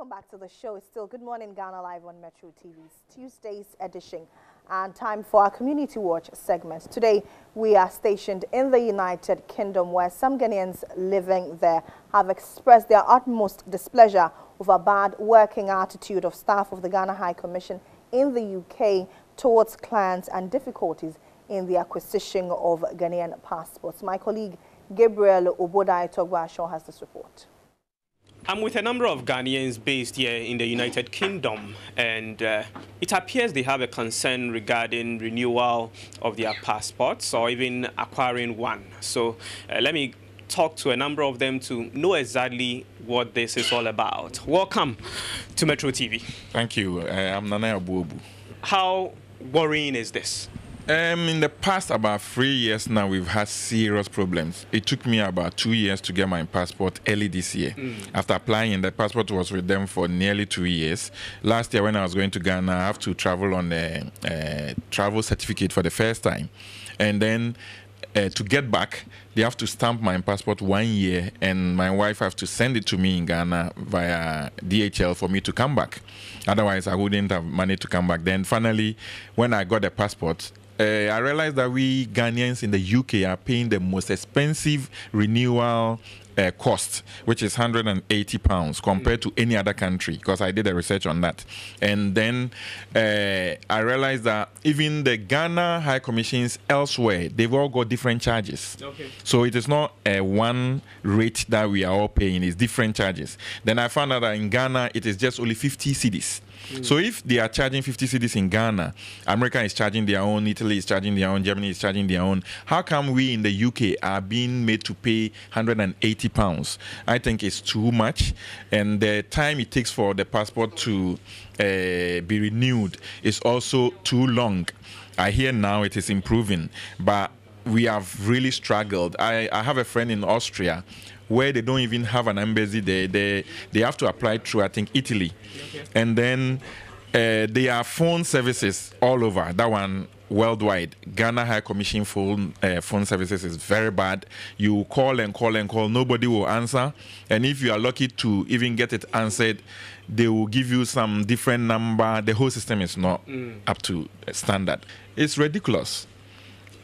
welcome back to the show. It's still Good Morning Ghana live on Metro TV's Tuesday's edition and time for our Community Watch segment. Today, we are stationed in the United Kingdom where some Ghanaians living there have expressed their utmost displeasure over bad working attitude of staff of the Ghana High Commission in the UK towards clients and difficulties in the acquisition of Ghanaian passports. My colleague Gabriel Obodai Togbashon has this report. I'm with a number of Ghanaians based here in the United Kingdom, and uh, it appears they have a concern regarding renewal of their passports or even acquiring one. So uh, let me talk to a number of them to know exactly what this is all about. Welcome to Metro TV. Thank you. Uh, I'm Nana Abuobu. How worrying is this? Um, in the past about three years now, we've had serious problems. It took me about two years to get my passport early this year. Mm. After applying, the passport was with them for nearly two years. Last year, when I was going to Ghana, I have to travel on a, a travel certificate for the first time, and then uh, to get back, they have to stamp my passport one year, and my wife has to send it to me in Ghana via DHL for me to come back. Otherwise, I wouldn't have money to come back. Then finally, when I got the passport, uh, I realized that we Ghanaians in the UK are paying the most expensive renewal uh, cost, which is 180 pounds compared to any other country, because I did a research on that. And then uh, I realized that even the Ghana High Commissions elsewhere, they've all got different charges. Okay. So it is not a one rate that we are all paying; it's different charges. Then I found out that in Ghana, it is just only 50 cedis. Mm. So if they are charging 50 cedis in Ghana, America is charging their own, Italy is charging their own, Germany is charging their own. How come we in the UK are being made to pay 180 pounds? I think it's too much, and the time it takes for the passport to uh, be renewed is also too long. I hear now it is improving, but we have really struggled. I, I have a friend in Austria where they don't even have an embassy there. They they have to apply through I think Italy, and then uh, there are phone services all over. That one worldwide. Ghana High Commission phone uh, phone services is very bad. You call and call and call, nobody will answer. And if you are lucky to even get it answered, they will give you some different number. The whole system is not mm. up to standard. It's ridiculous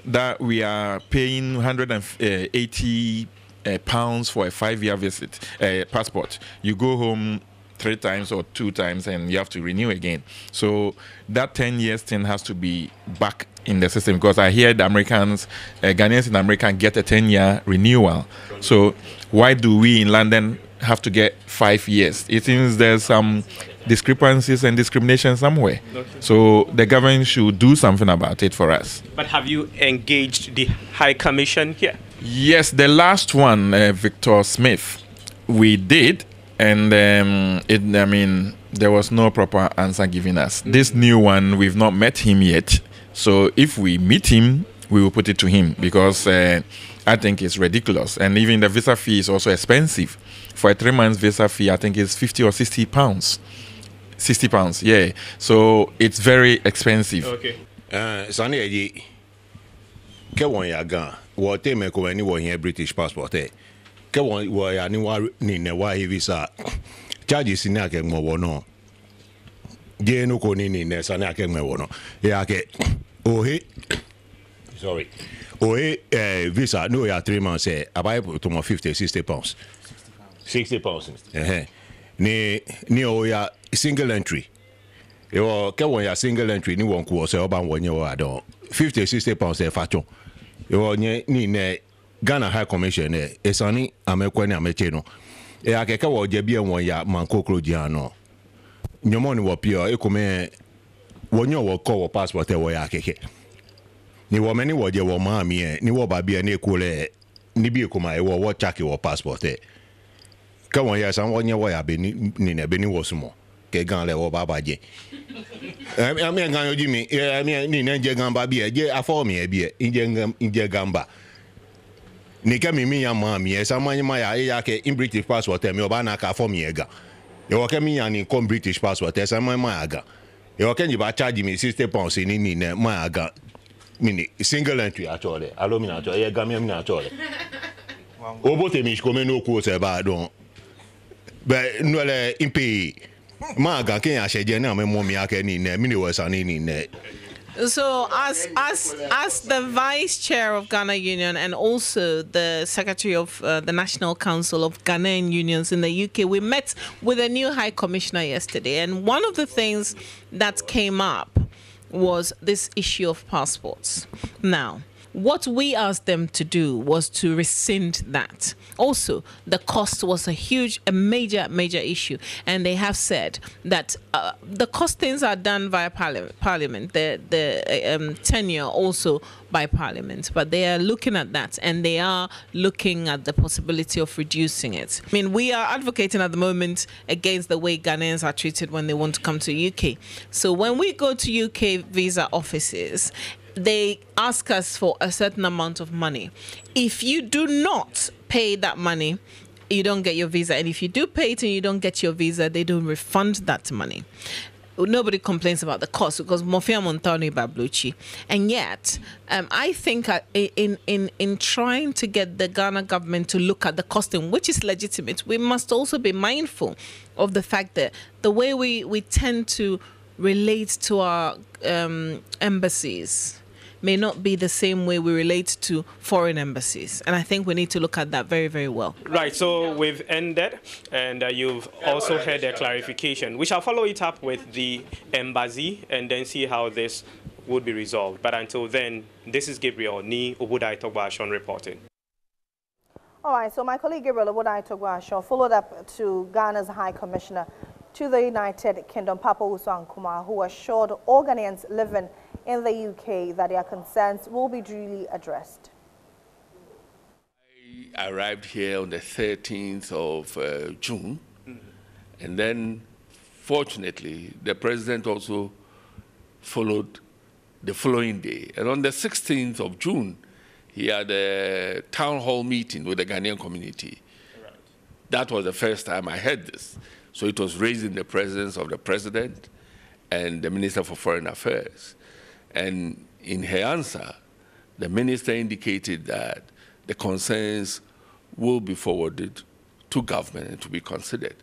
that we are paying 180 uh, pounds for a five-year visit uh, passport. You go home three times or two times and you have to renew again. So that 10 years thing has to be back in the system because I hear the Americans, uh, Ghanaians in America get a 10 year renewal. So why do we in London have to get five years? It seems there's some discrepancies and discrimination somewhere. So the government should do something about it for us. But have you engaged the High Commission here? Yes, the last one, uh, Victor Smith, we did, and um, it. I mean, there was no proper answer given us. Mm-hmm. This new one, we've not met him yet. So if we meet him, we will put it to him because uh, I think it's ridiculous, and even the visa fee is also expensive. For a three months visa fee, I think it's fifty or sixty pounds. 60 pounds yeah so it's very expensive okay uh, wɔn ya wɔ te mɛ ko ni wɔ hiɛ british passport ɛ ke wɔn wɔ ya ni wa ni nɛ wa heavy sa charges ni akɛ ŋmɔ wɔ nɔ no ko ni ni nɛ sa ni akɛ ŋmɛ wɔ nɔ ɛ akɛ ohe sorry ohe ɛ visa n'o ya three months ɛ a b'a ye tɔmɔ fifty sixty pounds. Sixty pounds. Ɛhɛn ni ni o ya single entry. Ìwọ kẹ wọn ya single entry ni wọn kú ọsẹ ọba wọn yẹ wọ àdán. Fifty sixty pounds ẹ fa tún ɛwɔ nye ni nɛ ghana high commission nɛ esani amekɔ ni ametse no ɛ akɛkɛ wɔ jɛ bi ɛwɔn ya man kokoro diyan nɔ nyɔmɔ ni wɔ pia ekome wɔ nyɔ wɔ kɔ wɔ passport wɔ ya akɛkɛ ni wɔ mɛ ni wɔ jɛ wɔ maa mi yɛ ni wɔ ba bi yɛ ne ko lɛ ni bi ekoma ɛ wɔ wɔ tsaki wɔ passport ɛ kɛ wɔn ya san wɔ nyɛ wɔ ya bɛ ni nɛ bɛ ni wɔ sumɔ kẹ gan lẹ wọ bá bàjẹ́ ẹmi ẹ gan yọjú mi ẹmi ẹ ní ìnáyẹ jẹ gan ba bí ẹ jẹ afọ mi ẹ bí ẹ ìjẹ gan ba nìkẹ́ mi mi yàn mọ́ mi ẹ sàmányìmá yà ẹ yà kẹ in British passport ẹ mi ọba náà kà afọ mi ẹ gan. Ẹwọ kẹ́ mi yàn ní kọ́ British passport ẹ sàmányìmá yà gan. Ẹwọ kẹ́ ní bá charge mi sixty pounds ní ní nẹ mọ́ yà gan. Mini single entry àtọ̀ rẹ̀ alo mi nà àtọ̀ ẹ gan mi mi nà àtọ̀ rẹ̀. O bó tèmi ìṣkọ́mẹ́ ní okú ọ̀sẹ̀ bá a dùn. Bẹ́ẹ̀ nù ẹ lẹ́ ń pè. So, as as as the vice chair of Ghana Union and also the secretary of uh, the National Council of Ghanaian Unions in the UK, we met with a new High Commissioner yesterday, and one of the things that came up was this issue of passports. Now. What we asked them to do was to rescind that. Also, the cost was a huge, a major, major issue, and they have said that uh, the costings are done via parliament. parliament the the um, tenure also by Parliament, but they are looking at that and they are looking at the possibility of reducing it. I mean, we are advocating at the moment against the way Ghanaians are treated when they want to come to UK. So when we go to UK visa offices they ask us for a certain amount of money. If you do not pay that money, you don't get your visa. And if you do pay it and you don't get your visa, they don't refund that money. Nobody complains about the cost because Mofia Montano Babluchi. And yet, um, I think uh, in, in, in trying to get the Ghana government to look at the costing, which is legitimate, we must also be mindful of the fact that the way we, we tend to relate to our um, embassies may not be the same way we relate to foreign embassies. And I think we need to look at that very, very well. Right, so we've ended, and uh, you've also heard a clarification. We shall follow it up with the embassy and then see how this would be resolved. But until then, this is Gabriel Ni Obodai Togbashon reporting. All right, so my colleague Gabriel Obodai Togbashon followed up to Ghana's High Commissioner to the United Kingdom, Papa Owusu Ankomah, who assured all Ghanaians living in the UK that their concerns will be duly addressed. I arrived here on the 13th of uh, June, mm-hmm. and then fortunately, the president also followed the following day. And on the 16th of June, he had a town hall meeting with the Ghanaian community. Right. That was the first time I heard this. So it was raised in the presence of the president and the Minister for Foreign Affairs. And in her answer, the minister indicated that the concerns will be forwarded to government and to be considered.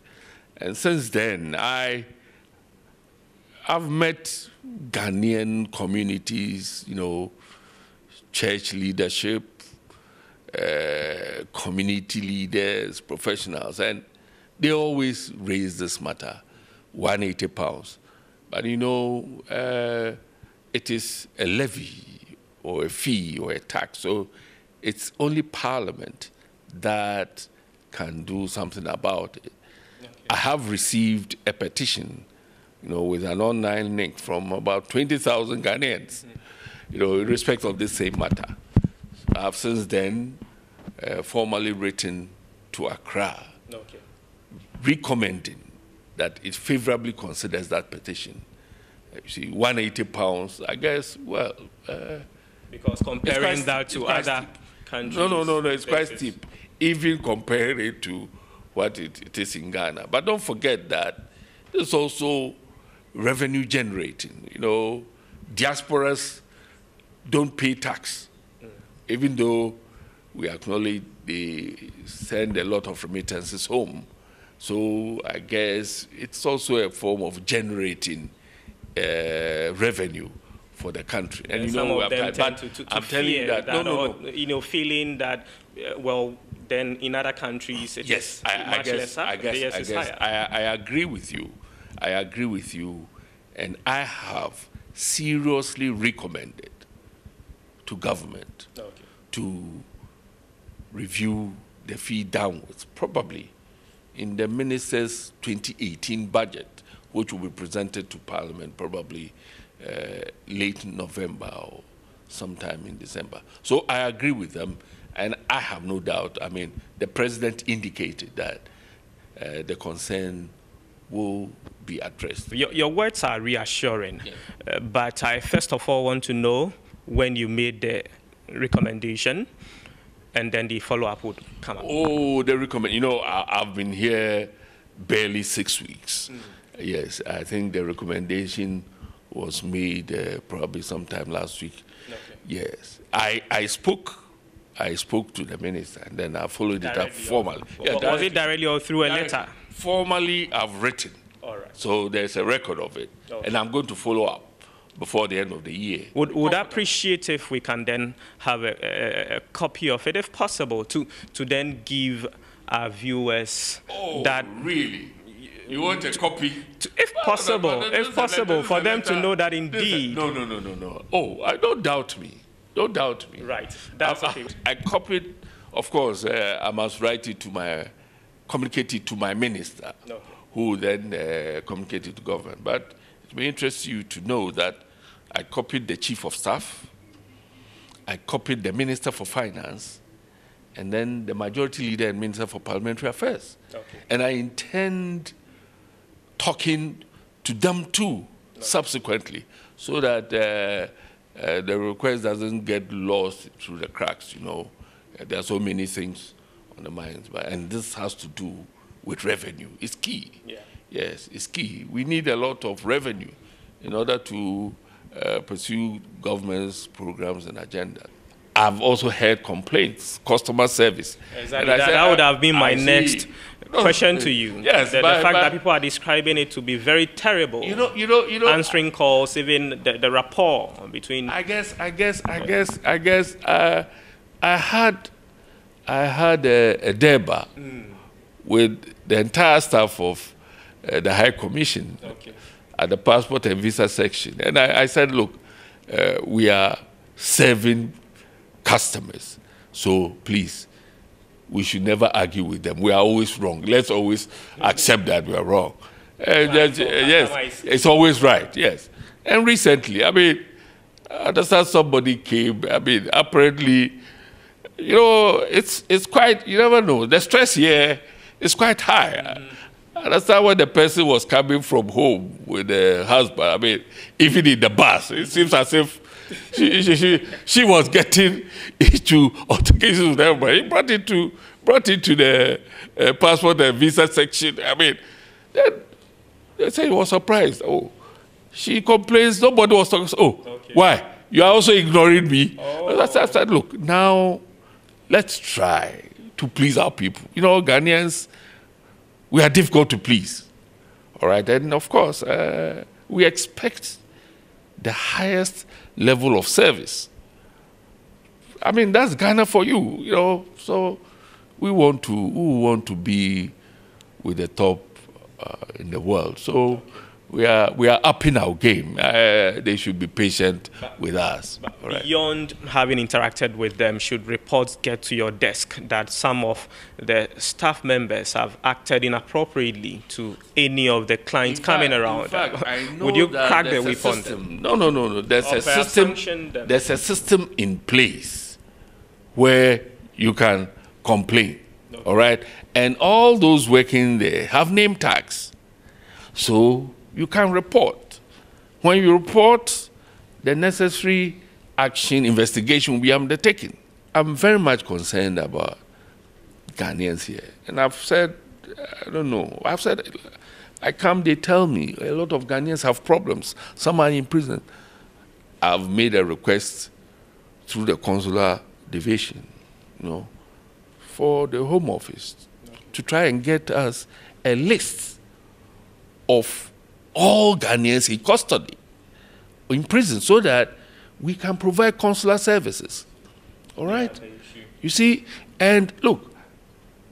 And since then, I I've met Ghanaian communities, you know, church leadership, uh, community leaders, professionals, and they always raise this matter 180 pounds. But you know, uh, it is a levy or a fee or a tax. So it's only Parliament that can do something about it. Okay. I have received a petition, you know, with an online link from about 20,000 Ghanaians, you know, in respect of this same matter. I have since then uh, formally written to Accra okay recommending that it favorably considers that petition. See, 180 pounds, I guess, well. Uh, because comparing that to other steep. countries. No, no, no, no, it's quite steep. Even compare it to what it, it is in Ghana. But don't forget that it's also revenue generating. You know, diasporas don't pay tax, mm. even though we acknowledge they send a lot of remittances home. So I guess it's also a form of generating revenue for the country. And, and you know, them tend to, to, to I'm telling you that, that no, no, no. you know, feeling that, uh, well, then in other countries it yes, I, I guess, I guess, I, guess I, I agree with you. I agree with you. And I have seriously recommended to government okay. to review the fee downwards, probably in the minister's 2018 budget, which will be presented to Parliament probably uh, late November or sometime in December. So I agree with them, and I have no doubt. I mean, the president indicated that uh, the concern will be addressed. Your, your words are reassuring, yeah. uh, but I first of all want to know when you made the recommendation and then the follow-up would come up? Oh, the recommend. You know, I, have been here barely six weeks. Mm. Yes, I think the recommendation was made uh, probably sometime last week. Okay. Yes, I, I spoke I spoke to the minister and then I followed it up Directly or- formally. was it directly or through a Directly. letter? Formally, I've written. All right. So there's a record of it. Okay. And I'm going to follow up before the end of the year. Would, would appreciate if we can then have a, a, a copy of it, if possible, to, to then give our viewers that, Oh, really? You want a copy? to- if possible, No, no, no, if this is a possible, for them to know that This is a- indeed. No, no, no, no, no. Oh, I don't doubt me. Don't doubt me. Right, that's I, okay. I, I copied, of course, uh, I must write it to my, communicate it to my minister, Okay. who then uh, communicated to government. But it may interest you to know that I copied the chief of staff, I copied the minister for finance, and then the majority leader and minister for parliamentary affairs. Okay. And I intend talking to them too subsequently so that uh, uh, the request doesn't get lost through the cracks, you know. Uh, there are so many things on the minds, but, and this has to do with revenue. It's key. Yeah. Yes, it's key. We need a lot of revenue in order to uh, pursue government's programs and agenda. I've also heard complaints, customer service. Exactly. That, said, that would have been my I next question to you. Yes, the, the fact but- that people are describing it to be very terrible. You know, you know, you know. answering calls, even the, the rapport between. I guess, I guess, I guess, I guess. Uh, I had, I had a, a durbar with the entire staff of uh, the High Commission Okay. at the passport and visa section, and I, I said, look, uh, we are serving customers, so please. We should never argue with them. We are always wrong. Let's always accept that we are wrong. Uh, yes, yes, it's always right. Yes. And recently, I mean, I understand somebody came. I mean, apparently, you know, it's it's quite. You never know. The stress here is quite high. I understand when the person was coming from home with the husband. I mean, even in the bus, it seems as if she she she, she was getting into altercations with everybody. He brought it to brought it to the uh, passport and visa section. I mean, then they said he was surprised. Oh, she complains. Nobody was talking. Oh, why? You are also ignoring me. I said, I said, look, now let's try to please our people. You know, Ghanaians, we are difficult to please. All right, and of course, uh, we expect the highest level of service. I mean, that's Ghana for you, you know. So we want to, we want to be with the top uh, in the world. So we are, we are upping our game. Uh, they should be patient with us. Right. Beyond having interacted with them, should reports get to your desk that some of the staff members have acted inappropriately to any of the clients In coming fact- around? fact, Would you crack the whip on them? No, no, no, no. There's a a system. There's a system in place where you can complain. All right, and all those working there have name tags, so you can report. When you report, the necessary action investigation will be undertaken. I'm very much concerned about Ghanaians here. And I've said, I don't know, I've said, I come, they tell me a lot of Ghanaians have problems. Some are in prison. I've made a request through the consular division, you know, for the Home Office to try and get us a list of all Ghanaians in custody, in prison, so that we can provide consular services. All right? You see, and look,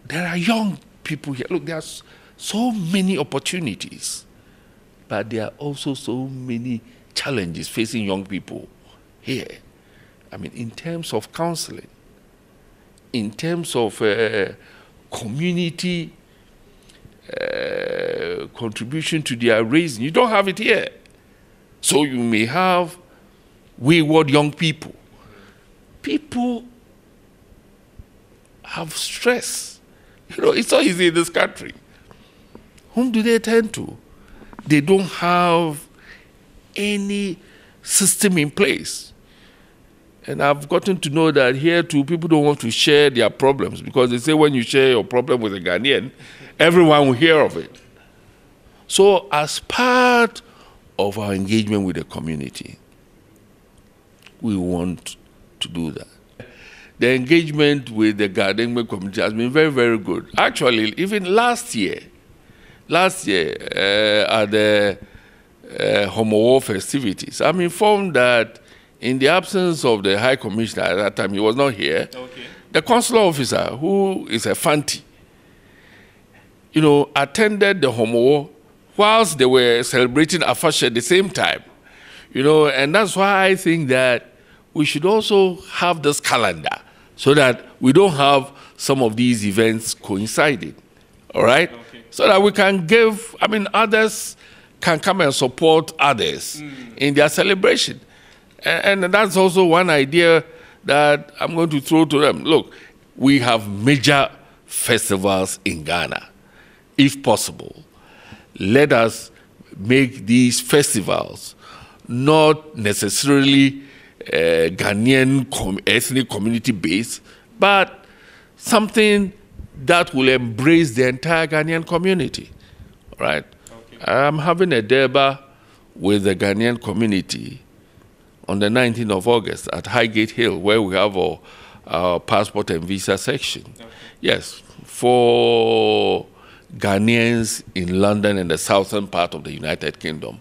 there are young people here. Look, there's so many opportunities, but there are also so many challenges facing young people here. I mean, in terms of counseling, in terms of uh, community uh, contribution to their raising, you don't have it here. So you may have wayward young people. People have stress. You know, it's so easy in this country. Whom do they turn to? They don't have any system in place. And I've gotten to know that here too, people don't want to share their problems because they say when you share your problem with a Ghanaian, everyone will hear of it. So, as part of our engagement with the community, we want to do that. the engagement with the Ghanaian community has been very, very good. Actually, even last year, last year uh, at the uh, Homowo festivities, I'm informed that in the absence of the High Commissioner at that time, he was not here. Okay. The consular officer, who is a Fanti, you know, attended the Homowo whilst they were celebrating Afahye at the same time. You know, and that's why I think that we should also have this calendar so that we don't have some of these events coinciding. All right? Okay. So that we can give, I mean, others can come and support others mm. in their celebration. And, and that's also one idea that I'm going to throw to them. Look, we have major festivals in Ghana. If possible, let us make these festivals not necessarily uh, Ghanaian com ethnic community based, but something that will embrace the entire Ghanaian community. Right? Okay. I'm having a durbar with the Ghanaian community on the 19th of August at Highgate Hill, where we have our, our passport and visa section. Okay. Yes, for Ghanaians in London and the southern part of the United Kingdom.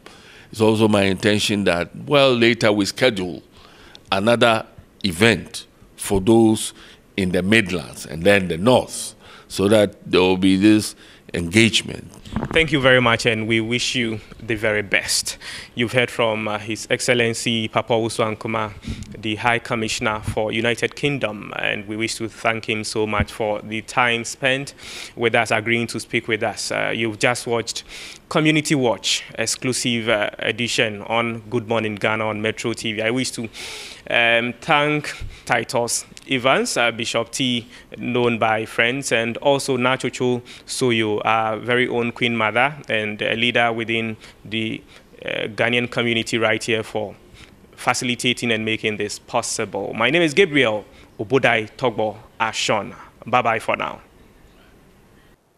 It's also my intention that, well, later we schedule another event for those in the Midlands and then the North so that there will be this engagement. Thank you very much, and we wish you the very best. You've heard from uh, His Excellency Papa Owusu Ankomah, the High Commissioner for United Kingdom, and we wish to thank him so much for the time spent with us, agreeing to speak with us. Uh, you've just watched Community Watch, exclusive uh, edition on Good Morning Ghana on Metro TV. I wish to um, thank Titus Evans, uh, Bishop T, known by friends, and also Nachocho Soyo, our very own Queen Mother and a leader within the uh, Ghanaian community right here for facilitating and making this possible. My name is Gabriel Obodai Togbo Ashon. Bye-bye for now.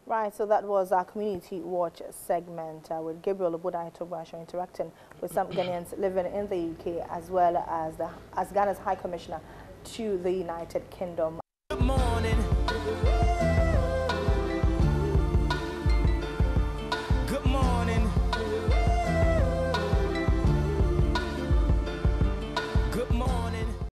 Right, so that was our Community Watch segment uh, with Gabriel Obodai Togbasho interacting with some Ghanaians living in the UK as well as, the, as Ghana's High Commissioner to the United Kingdom.